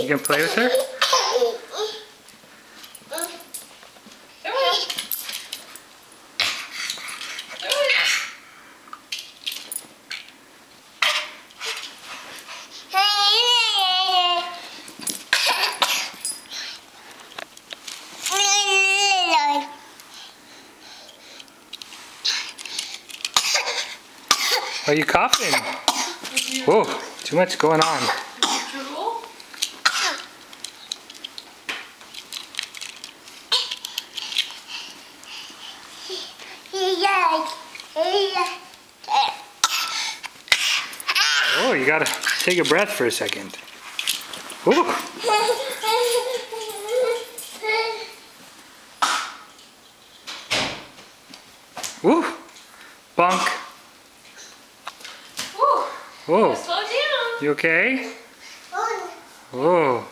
You can play with her? Are you coughing? Whoa, too much going on. Oh, you gotta take a breath for a second. Ooh. Ooh. Bunk. Whew. Whoa. Oh. Slow down. You okay? Whoa.